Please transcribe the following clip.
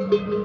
Música